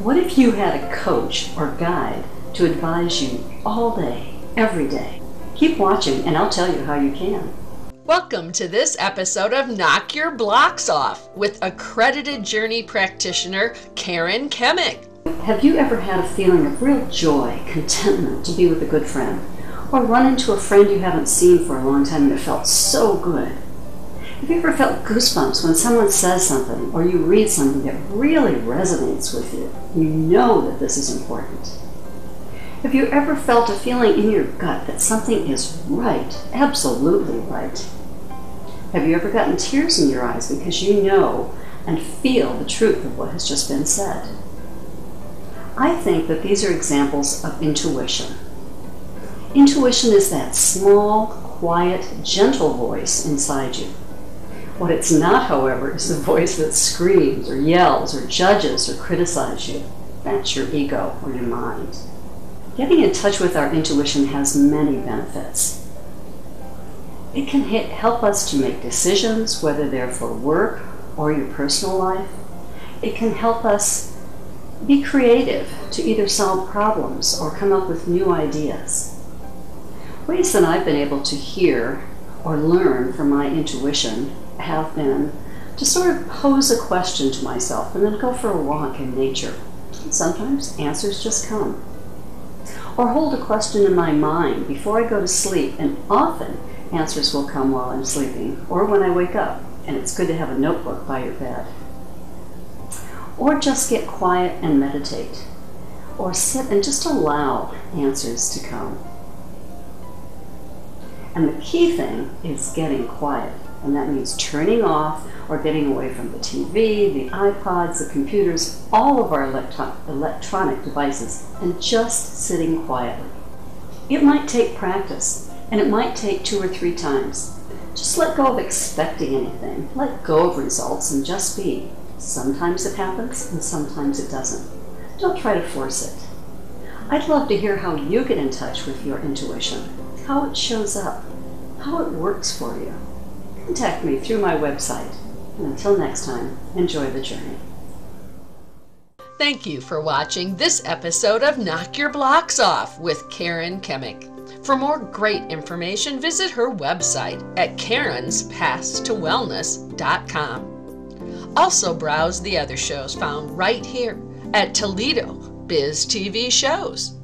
What if you had a coach or guide to advise you all day, every day? Keep watching and I'll tell you how you can. Welcome to this episode of Knock Your Blocks Off with accredited journey practitioner Karen Kiemnec. Have you ever had a feeling of real joy, contentment to be with a good friend? Or run into a friend you haven't seen for a long time and it felt so good? Have you ever felt goosebumps when someone says something or you read something that really resonates with you? You know that this is important. Have you ever felt a feeling in your gut that something is right, absolutely right? Have you ever gotten tears in your eyes because you know and feel the truth of what has just been said? I think that these are examples of intuition. Intuition is that small, quiet, gentle voice inside you what it's not, however, is the voice that screams or yells or judges or criticizes you. That's your ego or your mind. Getting in touch with our intuition has many benefits. It can help us to make decisions, whether they're for work or your personal life. It can help us be creative to either solve problems or come up with new ideas. Ways that I've been able to hear or learn from my intuition have been to sort of pose a question to myself and then go for a walk in nature. Sometimes answers just come. Or hold a question in my mind before I go to sleep, and often answers will come while I'm sleeping or when I wake up, and it's good to have a notebook by your bed. Or just get quiet and meditate, or sit and just allow answers to come. And the key thing is getting quiet. And that means turning off or getting away from the TV, the iPods, the computers, all of our electro- electronic devices, and just sitting quietly. It might take practice, and it might take two or three times. Just let go of expecting anything. Let go of results and just be. Sometimes it happens, and sometimes it doesn't. Don't try to force it. I'd love to hear how you get in touch with your intuition, how it shows up, how it works for you contact me through my website. And until next time, enjoy the journey. Thank you for watching this episode of Knock Your Blocks Off with Karen Kiemnec. For more great information, visit her website at karenspasstowellness.com. Also browse the other shows found right here at Toledo Biz TV Shows.